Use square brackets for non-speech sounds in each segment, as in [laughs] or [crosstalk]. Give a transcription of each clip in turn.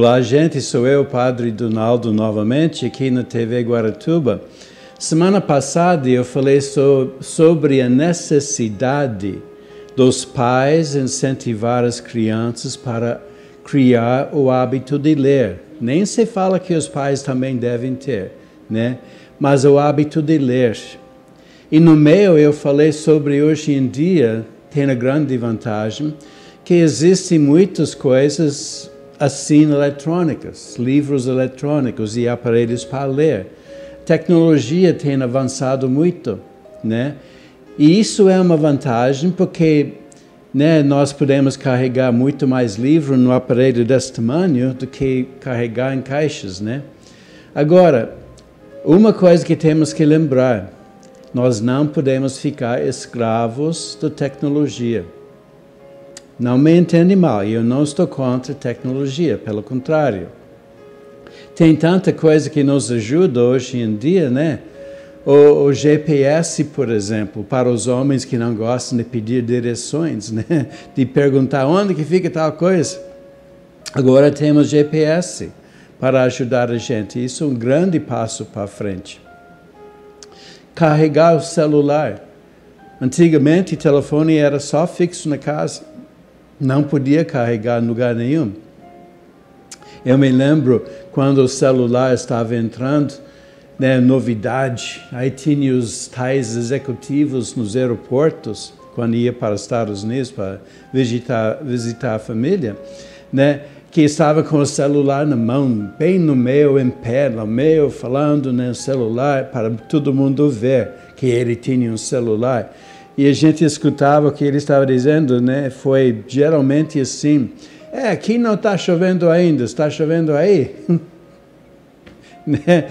Olá, gente, sou eu, Padre Donaldo, novamente, aqui na TV Guaratuba. Semana passada eu falei so, sobre a necessidade dos pais incentivar as crianças para criar o hábito de ler. Nem se fala que os pais também devem ter, né? Mas o hábito de ler. E no meio eu falei sobre hoje em dia tem a grande vantagem que existem muitas coisas assim eletrônicas, livros eletrônicos e aparelhos para ler. Tecnologia tem avançado muito, né? E isso é uma vantagem porque né, nós podemos carregar muito mais livro no aparelho desse tamanho do que carregar em caixas, né? Agora, uma coisa que temos que lembrar, nós não podemos ficar escravos da tecnologia. Não me entende mal, eu não estou contra tecnologia, pelo contrário. Tem tanta coisa que nos ajuda hoje em dia, né? O, o, GPS, por exemplo, para os homens que não gostam de pedir direções, né? De perguntar onde que fica tal coisa. Agora temos GPS para ajudar a gente. Isso é um grande passo para frente. Carregar o celular. Antigamente, o telefone era só fixo na casa não podia carregar em lugar nenhum. Eu me lembro quando o celular estava entrando, né, novidade, aí tinha os tais executivos nos aeroportos, quando ia para os Estados Unidos para visitar, visitar a família, né, que estava com o celular na mão, bem no meio, em pé, no meio, falando no celular, para todo mundo ver que ele tinha um celular e a gente escutava o que ele estava dizendo, né? Foi geralmente assim: é, aqui não está chovendo ainda, está chovendo aí. [laughs] né?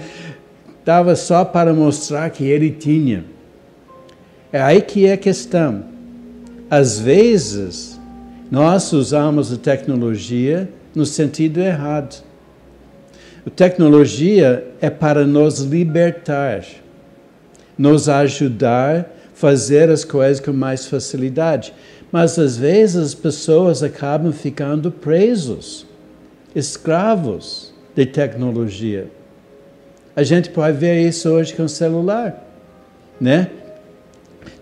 Estava só para mostrar que ele tinha. É aí que é a questão. Às vezes, nós usamos a tecnologia no sentido errado. A tecnologia é para nos libertar, nos ajudar fazer as coisas com mais facilidade. Mas às vezes as pessoas acabam ficando presos, escravos de tecnologia. A gente pode ver isso hoje com o celular, né?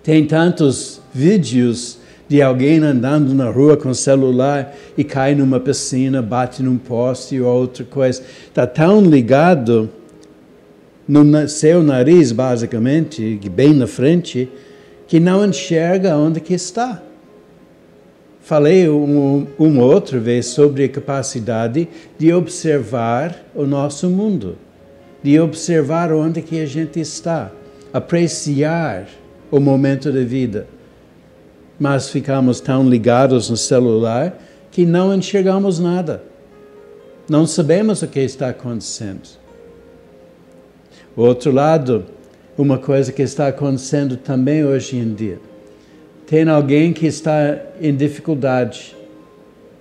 Tem tantos vídeos de alguém andando na rua com o celular e cai numa piscina, bate num poste ou outra coisa. Está tão ligado no seu nariz, basicamente, bem na frente, que não enxerga onde que está. Falei um, uma outra vez sobre a capacidade de observar o nosso mundo, de observar onde que a gente está, apreciar o momento da vida. Mas ficamos tão ligados no celular que não enxergamos nada. Não sabemos o que está acontecendo. O outro lado, uma coisa que está acontecendo também hoje em dia. Tem alguém que está em dificuldade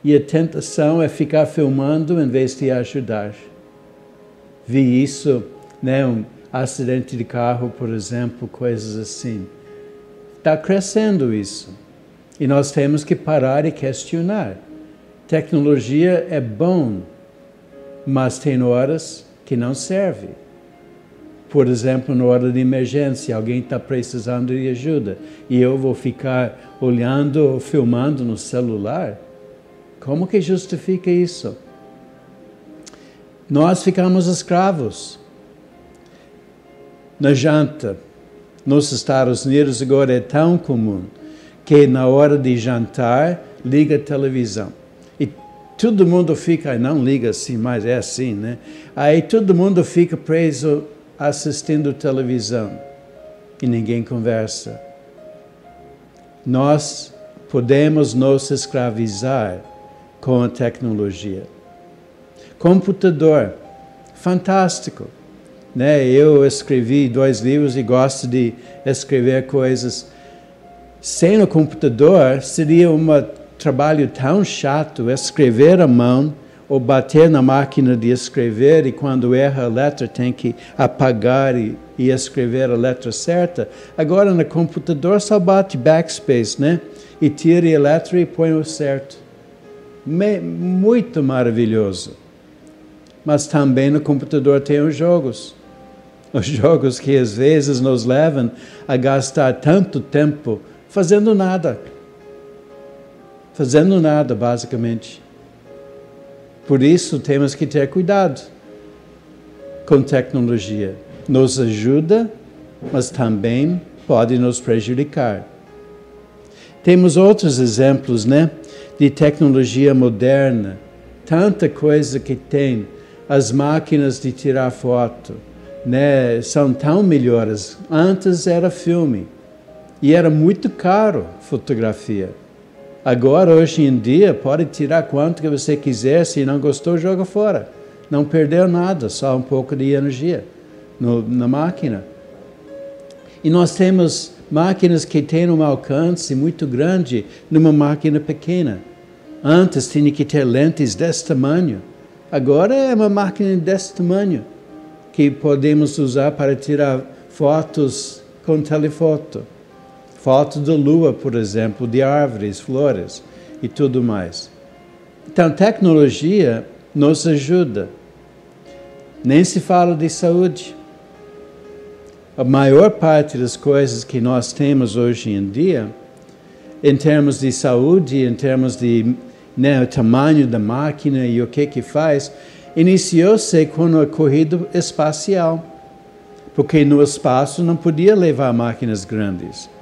e a tentação é ficar filmando em vez de ajudar. Vi isso, né, um acidente de carro, por exemplo, coisas assim. Está crescendo isso. E nós temos que parar e questionar. Tecnologia é bom, mas tem horas que não serve. Por exemplo, na hora de emergência, alguém está precisando de ajuda e eu vou ficar olhando ou filmando no celular? Como que justifica isso? Nós ficamos escravos. Na janta, nos Estados Unidos agora é tão comum que na hora de jantar liga a televisão. E todo mundo fica, não liga assim, mas é assim, né? Aí todo mundo fica preso assistindo televisão e ninguém conversa. Nós podemos nos escravizar com a tecnologia. Computador, fantástico. Né? Eu escrevi dois livros e gosto de escrever coisas. Sem o computador seria um trabalho tão chato escrever à mão ou bater na máquina de escrever e quando erra a letra tem que apagar e, e escrever a letra certa. Agora no computador só bate backspace, né? E tira a letra e põe o certo. Me, muito maravilhoso. mas também no computador tem os jogos. Os [laughs] jogos que às vezes nos levam a gastar tanto tempo fazendo nada. Fazendo nada, basicamente. Por isso temos que ter cuidado com tecnologia. Nos ajuda, mas também pode nos prejudicar. Temos outros exemplos, né, de tecnologia moderna. Tanta coisa que tem as máquinas de tirar foto, né, são tão melhores. Antes era filme e era muito caro fotografia. Agora, hoje em dia, pode tirar quanto que você quiser, se não gostou, joga fora. Não perdeu nada, só um pouco de energia no, na máquina. E nós temos máquinas que têm um alcance muito grande numa máquina pequena. Antes tinha que ter lentes desse tamanho. Agora é uma máquina desse tamanho que podemos usar para tirar fotos com telefoto. Fotos da lua, por exemplo, de árvores, flores e tudo mais. Então, tecnologia nos ajuda. Nem se fala de saúde. A maior parte das coisas que nós temos hoje em dia, em termos de saúde, em termos de né, o tamanho da máquina e o que que faz, iniciou-se com a corrida espacial, porque no espaço não podia levar máquinas grandes.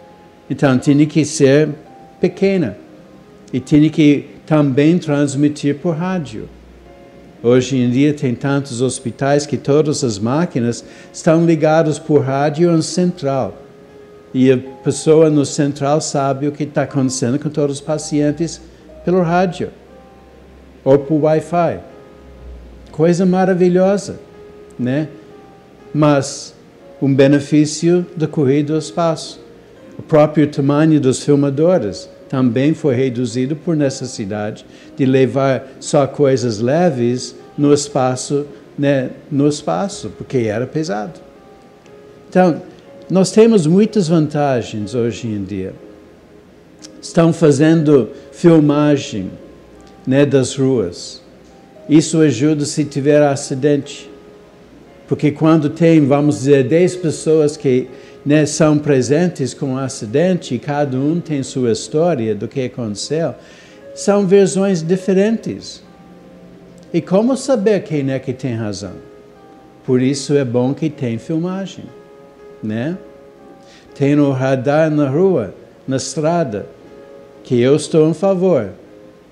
Então tinha que ser pequena e tinha que também transmitir por rádio. Hoje em dia tem tantos hospitais que todas as máquinas estão ligadas por rádio em central. E a pessoa no central sabe o que está acontecendo com todos os pacientes pelo rádio ou por Wi-Fi. Coisa maravilhosa, né? Mas um benefício da corrida ao espaço. O próprio tamanho dos filmadores também foi reduzido por necessidade de levar só coisas leves no espaço, né, no espaço, porque era pesado. Então, nós temos muitas vantagens hoje em dia estão fazendo filmagem né, das ruas. Isso ajuda se tiver acidente. Porque quando tem, vamos dizer, 10 pessoas que né, são presentes com o acidente, cada um tem sua história do que aconteceu, são versões diferentes. E como saber quem é que tem razão? Por isso é bom que tem filmagem, né? Tem o radar na rua, na estrada, que eu estou em favor,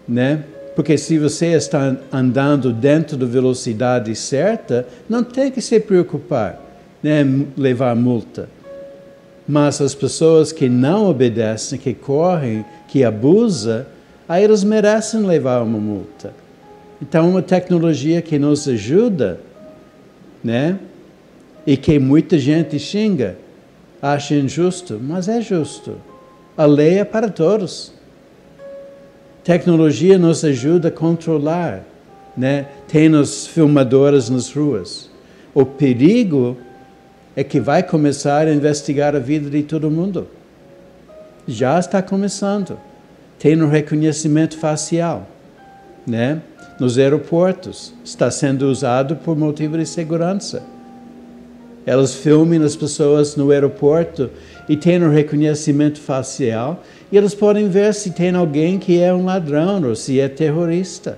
né? Porque se você está andando dentro da velocidade certa, não tem que se preocupar, né? Levar multa. Mas as pessoas que não obedecem, que correm, que abusam, aí eles merecem levar uma multa. Então, uma tecnologia que nos ajuda, né? E que muita gente xinga, acha injusto, mas é justo. A lei é para todos. Tecnologia nos ajuda a controlar, né? Tem os filmadores nas ruas. O perigo é que vai começar a investigar a vida de todo mundo. Já está começando. Tem um reconhecimento facial, né? Nos aeroportos está sendo usado por motivo de segurança. Elas filmam as pessoas no aeroporto e têm um reconhecimento facial e eles podem ver se tem alguém que é um ladrão ou se é terrorista.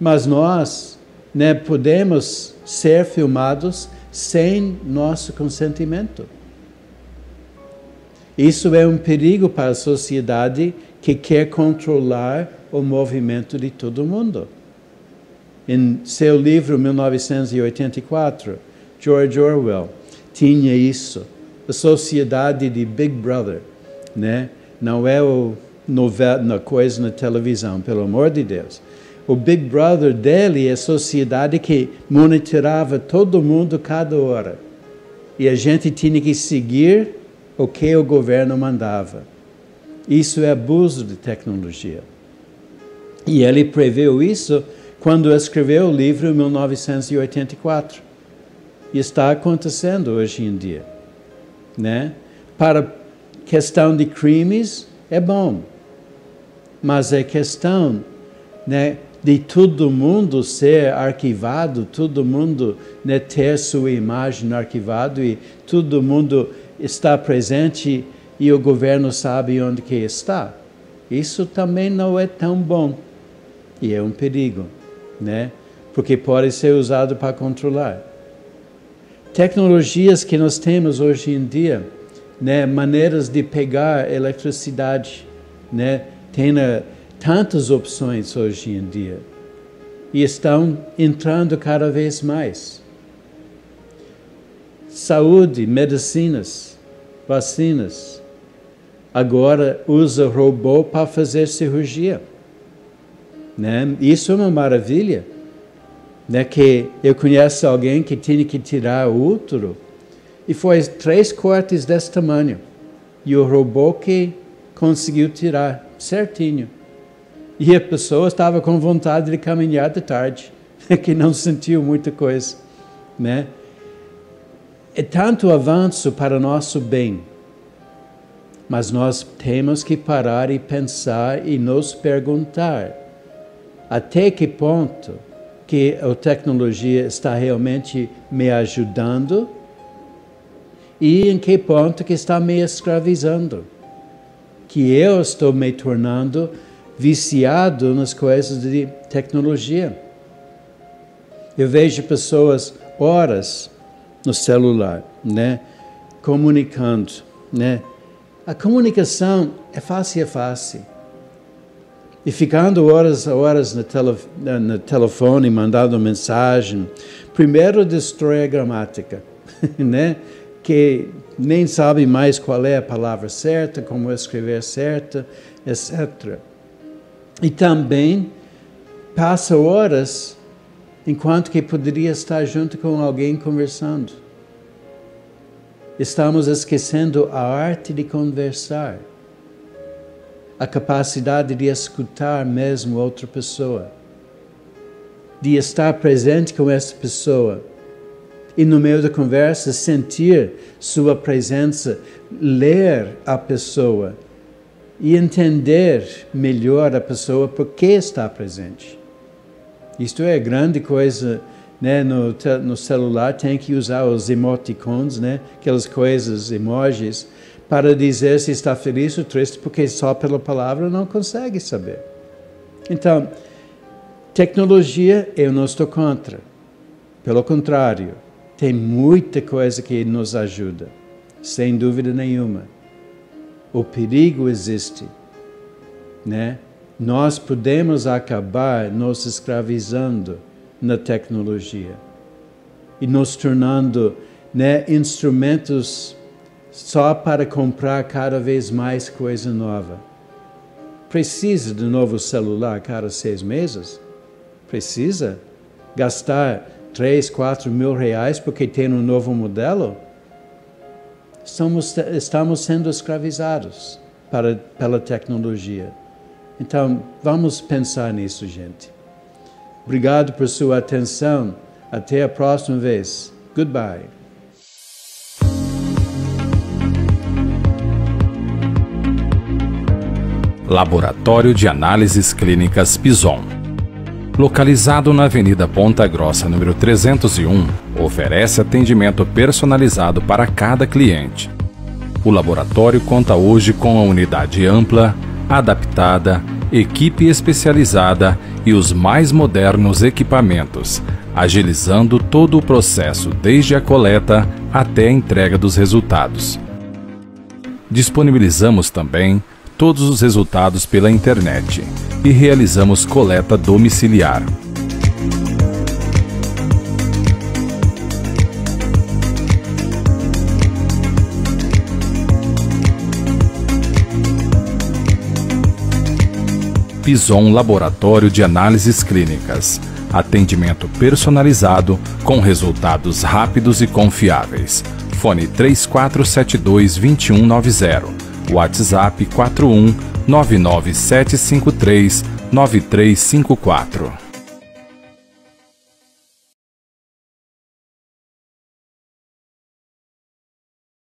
Mas nós né, podemos ser filmados sem nosso consentimento. Isso é um perigo para a sociedade que quer controlar o movimento de todo mundo. Em seu livro 1984, George Orwell tinha isso, a sociedade de Big Brother né? Não é o novela, coisa na televisão, pelo amor de Deus. O Big Brother dele é a sociedade que monitorava todo mundo cada hora. E a gente tinha que seguir o que o governo mandava. Isso é abuso de tecnologia. E ele previu isso quando escreveu o livro em 1984. E está acontecendo hoje em dia. Né? Para questão de crimes é bom, mas é questão né, de todo mundo ser arquivado, todo mundo né, ter sua imagem arquivada e todo mundo está presente e o governo sabe onde que está. Isso também não é tão bom e é um perigo, né? Porque pode ser usado para controlar. Tecnologias que nós temos hoje em dia, né, maneiras de pegar eletricidade, né, tem uh, tantas opções hoje em dia e estão entrando cada vez mais. Saúde, medicinas, vacinas. Agora usa robô para fazer cirurgia. Né? Isso é uma maravilha. Né? Que eu conheço alguém que tinha que tirar o útero e foi três cortes desse tamanho. E o robô que conseguiu tirar certinho. E a pessoa estava com vontade de caminhar de tarde, [laughs] que não sentiu muita coisa, né? É tanto avanço para nosso bem, mas nós temos que parar e pensar e nos perguntar até que ponto que a tecnologia está realmente me ajudando e em que ponto que está me escravizando que eu estou me tornando viciado nas coisas de tecnologia. Eu vejo pessoas horas no celular, né, comunicando, né. A comunicação é fácil, é fácil. E ficando horas horas no, tele, no telefone, mandando mensagem, primeiro destrói a gramática, [laughs] né? Que nem sabe mais qual é a palavra certa, como escrever certa, etc. E também passa horas enquanto que poderia estar junto com alguém conversando. Estamos esquecendo a arte de conversar, a capacidade de escutar mesmo outra pessoa, de estar presente com essa pessoa e no meio da conversa sentir sua presença, ler a pessoa e entender melhor a pessoa porque está presente. Isto é grande coisa, né? No, no celular tem que usar os emoticons, né? Aquelas coisas, emojis, para dizer se está feliz ou triste, porque só pela palavra não consegue saber. Então, tecnologia eu não estou contra. Pelo contrário, tem muita coisa que nos ajuda, sem dúvida nenhuma. O perigo existe, né? Nós podemos acabar nos escravizando na tecnologia e nos tornando né, instrumentos só para comprar cada vez mais coisa nova. Precisa de novo celular cada seis meses? Precisa gastar 3, 4 mil reais porque tem um novo modelo, estamos, estamos sendo escravizados para, pela tecnologia. Então, vamos pensar nisso, gente. Obrigado por sua atenção. Até a próxima vez. Goodbye. Laboratório de Análises Clínicas Pison localizado na Avenida Ponta Grossa, número 301, oferece atendimento personalizado para cada cliente. O laboratório conta hoje com a unidade ampla, adaptada, equipe especializada e os mais modernos equipamentos, agilizando todo o processo desde a coleta até a entrega dos resultados. Disponibilizamos também todos os resultados pela internet e realizamos coleta domiciliar. Pison Laboratório de Análises Clínicas. Atendimento personalizado com resultados rápidos e confiáveis. Fone 3472 2190 WhatsApp 41 99753 9354.